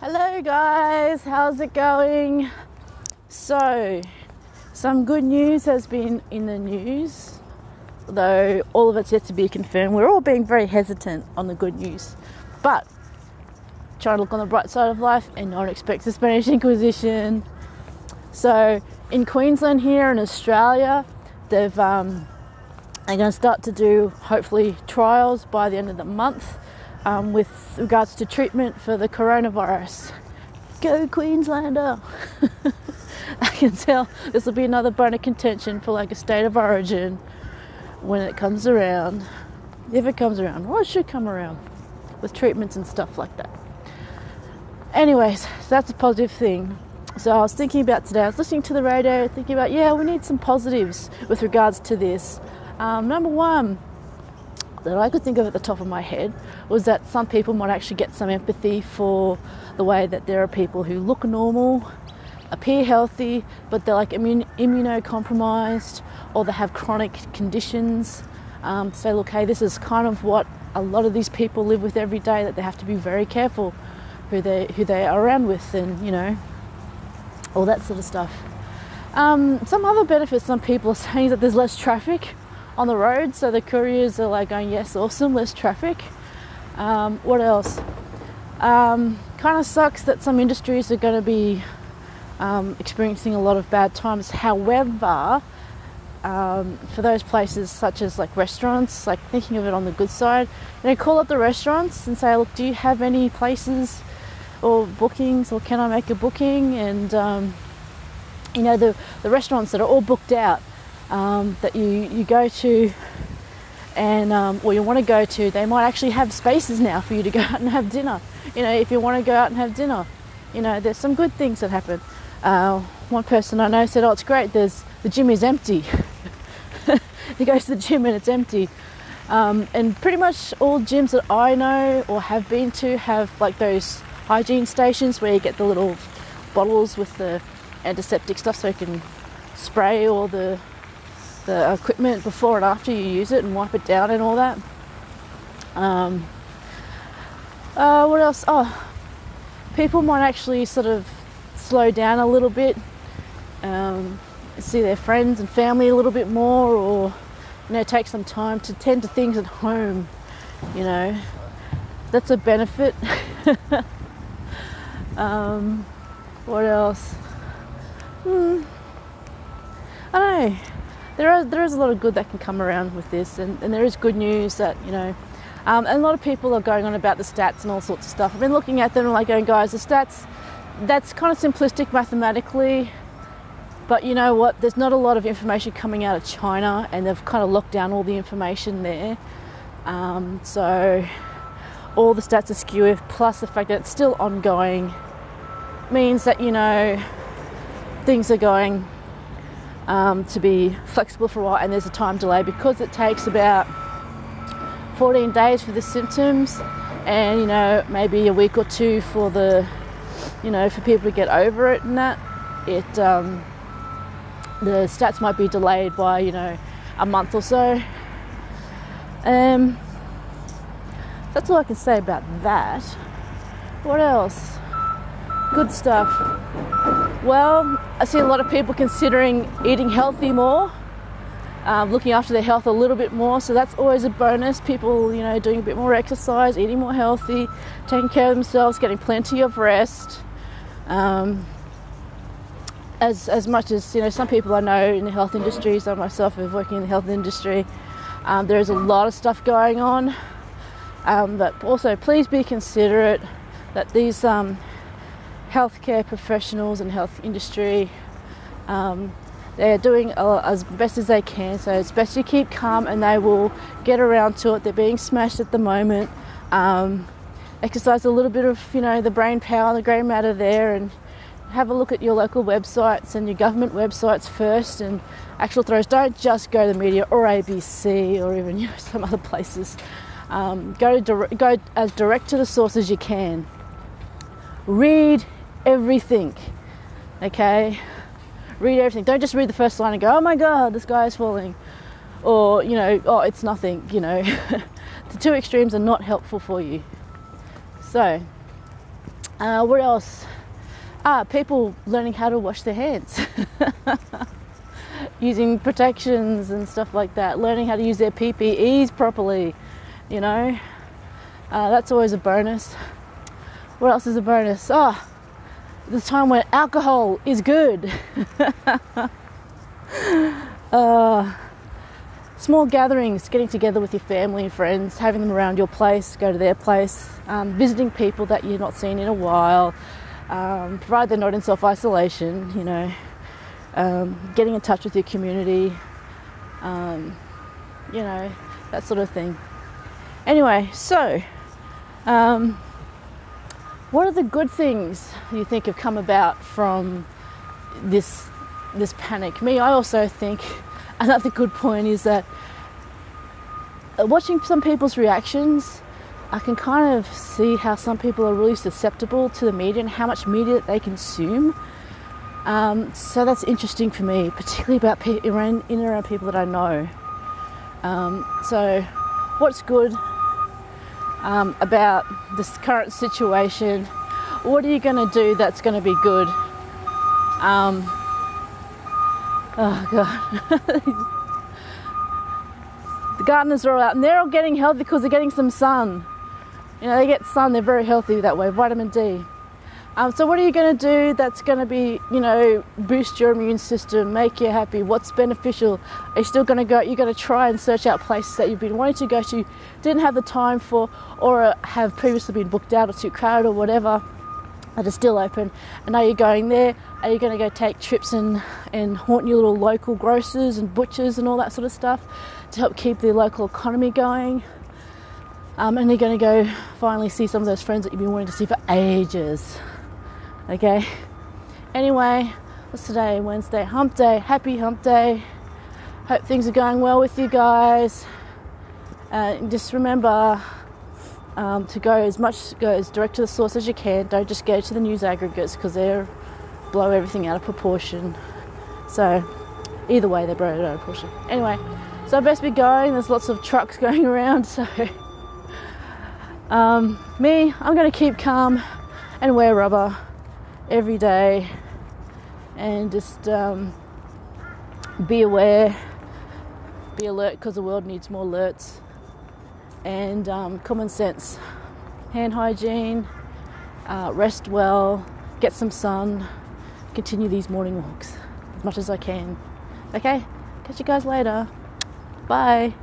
Hello, guys, how's it going? So, some good news has been in the news, though all of it's yet to be confirmed. We're all being very hesitant on the good news, but trying to look on the bright side of life and not expect the Spanish Inquisition. So, in Queensland, here in Australia, they've um, they're going to start to do hopefully trials by the end of the month um, with regards to treatment for the coronavirus. Go Queenslander! I can tell this will be another bone of contention for like a state of origin when it comes around. If it comes around, well, it should come around with treatments and stuff like that. Anyways, that's a positive thing. So I was thinking about today, I was listening to the radio, thinking about, yeah, we need some positives with regards to this. Um, number one, that I could think of at the top of my head was that some people might actually get some empathy for the way that there are people who look normal, appear healthy, but they're like immunocompromised or they have chronic conditions. Um, say, look, hey, this is kind of what a lot of these people live with every day. That they have to be very careful who they who they are around with, and you know, all that sort of stuff. Um, some other benefits some people are saying is that there's less traffic on the road, so the couriers are like going, yes, awesome, less traffic. Um, what else? Um, kind of sucks that some industries are going to be um, experiencing a lot of bad times. However, um, for those places such as like restaurants, like thinking of it on the good side, you know, call up the restaurants and say, look, do you have any places or bookings, or can I make a booking? And um, you know, the the restaurants that are all booked out um, that you, you go to and um, or you want to go to, they might actually have spaces now for you to go out and have dinner. You know, if you want to go out and have dinner, you know, there's some good things that happen. Uh, one person I know said, "Oh, it's great. There's the gym is empty." he goes to the gym and it's empty. Um, and pretty much all gyms that I know or have been to have like those hygiene stations where you get the little bottles with the antiseptic stuff so you can spray all the the equipment before and after you use it and wipe it down and all that. Um, uh, what else? Oh, people might actually sort of slow down a little bit, um, see their friends and family a little bit more, or you know, take some time to tend to things at home. You know, that's a benefit. um, what else? Hmm. I don't know there are there is a lot of good that can come around with this, and, and there is good news that you know. Um, and a lot of people are going on about the stats and all sorts of stuff. I've been looking at them and like going, guys, the stats, that's kind of simplistic mathematically, but you know what? There's not a lot of information coming out of China, and they've kind of locked down all the information there. Um, so all the stats are skewed, plus the fact that it's still ongoing means that you know things are going um, to be flexible for a while, and there's a time delay because it takes about 14 days for the symptoms, and you know maybe a week or two for the, you know, for people to get over it and that. It um, the stats might be delayed by you know a month or so. Um, that's all I can say about that. What else? Good stuff. Well, I see a lot of people considering eating healthy more, um, looking after their health a little bit more. So that's always a bonus. People, you know, doing a bit more exercise, eating more healthy, taking care of themselves, getting plenty of rest. Um, as as much as you know, some people I know in the health industry, so myself is working in the health industry. Um, there is a lot of stuff going on, um, but also please be considerate that these um, healthcare professionals and health industry. Um, they're doing as best as they can, so it's best you keep calm and they will get around to it. They're being smashed at the moment. Um, exercise a little bit of you know the brain power, the grey matter there, and have a look at your local websites and your government websites first and actual throws. Don't just go to the media or ABC or even you know, some other places. Um, go, go as direct to the source as you can. Read everything. Okay? Read everything. Don't just read the first line and go, oh my god, the sky is falling. Or, you know, oh, it's nothing, you know. the two extremes are not helpful for you. So, Uh, what else? Ah, people learning how to wash their hands. Using protections and stuff like that. Learning how to use their PPEs properly. You know, uh, that's always a bonus. What else is a bonus? Ah, oh, the time when alcohol is good. uh, small gatherings, getting together with your family and friends, having them around your place, go to their place, um, visiting people that you've not seen in a while, um, provide they're not in self isolation, you know, um, getting in touch with your community, um, you know, that sort of thing. Anyway, so um, what are the good things you think have come about from this this panic? Me, I also think another good point is that watching some people's reactions, I can kind of see how some people are really susceptible to the media and how much media they consume. Um, so that's interesting for me, particularly about pe- around, in and around people that I know. Um, so, what's good um, about this current situation. What are you going to do that's going to be good? Um, oh God. the gardeners are all out and they're all getting healthy because they're getting some sun. You know, they get sun, they're very healthy that way, vitamin D. Um, so, what are you going to do that's going to be, you know, boost your immune system, make you happy? What's beneficial? Are you still going to go? You're going to try and search out places that you've been wanting to go to, didn't have the time for, or have previously been booked out or too crowded or whatever, that are still open. And are you going there? Are you going to go take trips and, and haunt your little local grocers and butchers and all that sort of stuff to help keep the local economy going? Um, and you're going to go finally see some of those friends that you've been wanting to see for ages. Okay. Anyway, what's today? Wednesday, hump day. Happy hump day. Hope things are going well with you guys. Uh, just remember um, to go as much go as direct to the source as you can. Don't just go to the news aggregates because they blow everything out of proportion. So either way, they blow it out of proportion. Anyway, so I best be going. There's lots of trucks going around. So um, me, I'm going to keep calm and wear rubber every day and just um, be aware, be alert because the world needs more alerts and um, common sense. Hand hygiene, uh, rest well, get some sun, continue these morning walks as much as I can. Okay, catch you guys later. Bye.